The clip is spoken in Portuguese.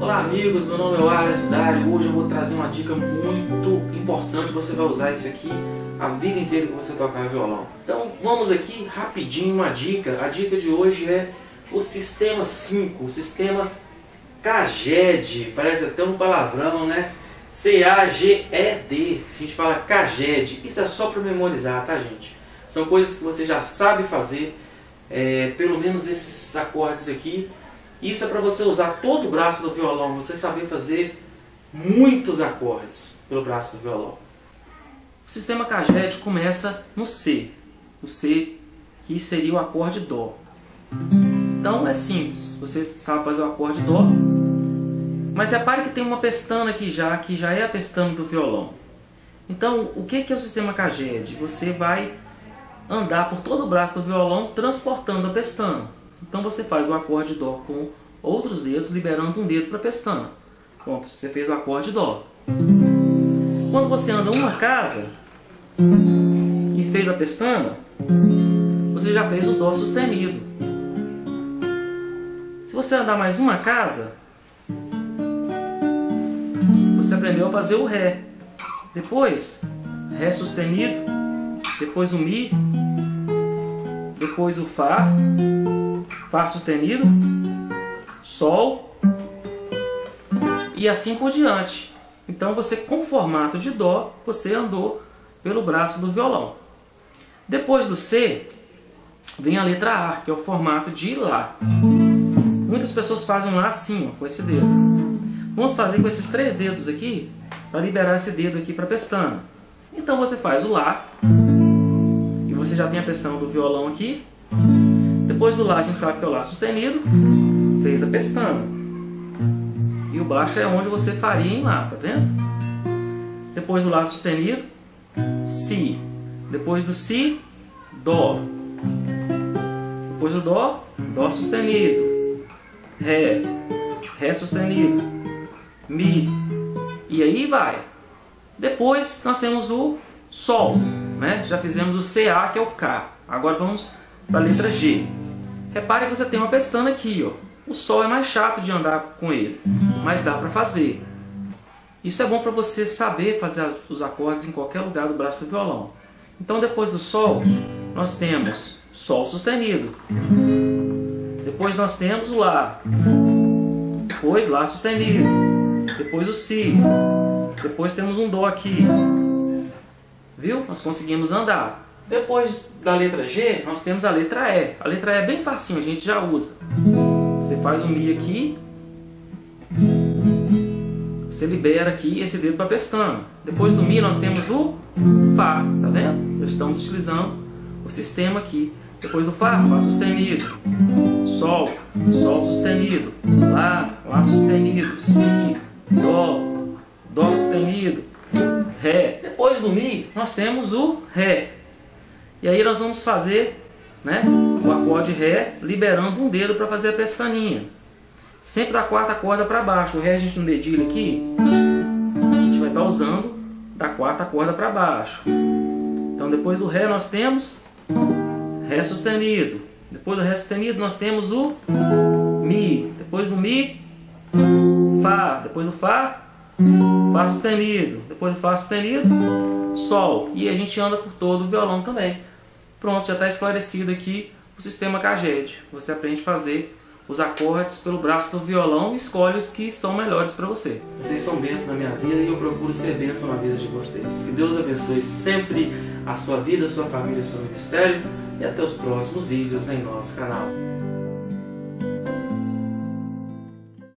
Olá amigos, meu nome é Wallace Dário. Hoje eu vou trazer uma dica muito importante. Você vai usar isso aqui a vida inteira que você tocar violão. Então vamos aqui rapidinho uma dica. A dica de hoje é o sistema 5, o sistema CAGED. Parece até um palavrão, né? C-A-G-E-D. A gente fala CAGED. Isso é só para memorizar, tá gente? São coisas que você já sabe fazer. É, pelo menos esses acordes aqui isso é para você usar todo o braço do violão, você saber fazer muitos acordes pelo braço do violão. O sistema Caged começa no C, o C que seria o acorde Dó. Então é simples, você sabe fazer o acorde Dó, mas repare que tem uma pestana aqui já, que já é a pestana do violão. Então, o que é o sistema Caged? Você vai andar por todo o braço do violão transportando a pestana. Então você faz o acorde Dó com outros dedos, liberando um dedo para a pestana. Pronto, você fez o acorde Dó. Quando você anda uma casa e fez a pestana, você já fez o Dó sustenido. Se você andar mais uma casa, você aprendeu a fazer o Ré. Depois, Ré sustenido, depois o Mi, depois o Fá, Fá sustenido, Sol e assim por diante. Então você com formato de Dó, você andou pelo braço do violão. Depois do C, vem a letra A, que é o formato de Lá. Muitas pessoas fazem Lá assim, ó, com esse dedo. Vamos fazer com esses três dedos aqui, para liberar esse dedo aqui para a pestana. Então você faz o Lá, e você já tem a pestana do violão aqui, depois do Lá a gente sabe que é o Lá sustenido, fez a pestana. E o baixo é onde você faria em Lá, tá vendo? Depois do Lá sustenido, Si. Depois do Si, Dó. Depois do Dó, Dó sustenido. Ré, Ré sustenido. Mi. E aí vai. Depois nós temos o Sol. Né? Já fizemos o CA, que é o K. Agora vamos para a letra G. Repare que você tem uma pestana aqui, ó. O Sol é mais chato de andar com ele, mas dá para fazer. Isso é bom para você saber fazer os acordes em qualquer lugar do braço do violão. Então depois do Sol, nós temos Sol sustenido. Depois nós temos o Lá. Depois Lá sustenido. Depois o Si. Depois temos um Dó aqui. Viu? Nós conseguimos andar. Depois da letra G, nós temos a letra E. A letra E é bem facinho, a gente já usa. Você faz um Mi aqui. Você libera aqui esse dedo para pestana. Depois do Mi nós temos o Fá, tá vendo? Estamos utilizando o sistema aqui. Depois do Fá, Lá sustenido. Sol, Sol sustenido. Lá, Lá sustenido. Si, Dó, Dó sustenido. Ré. Depois do Mi nós temos o Ré. E aí nós vamos fazer né, o acorde Ré, liberando um dedo para fazer a pestaninha. Sempre da quarta corda para baixo. O Ré a gente no dedilho aqui, a gente vai estar tá usando da quarta corda para baixo. Então depois do Ré nós temos Ré sustenido. Depois do Ré sustenido nós temos o Mi. Depois do Mi, Fá. Depois do Fá, Fá sustenido. Depois do Fá sustenido, Sol. E a gente anda por todo o violão também. Pronto, já está esclarecido aqui o sistema Caged. Você aprende a fazer os acordes pelo braço do violão e escolhe os que são melhores para você. Vocês são bênçãos na minha vida e eu procuro ser bênção na vida de vocês. Que Deus abençoe sempre a sua vida, a sua família, o seu ministério e até os próximos vídeos em nosso canal.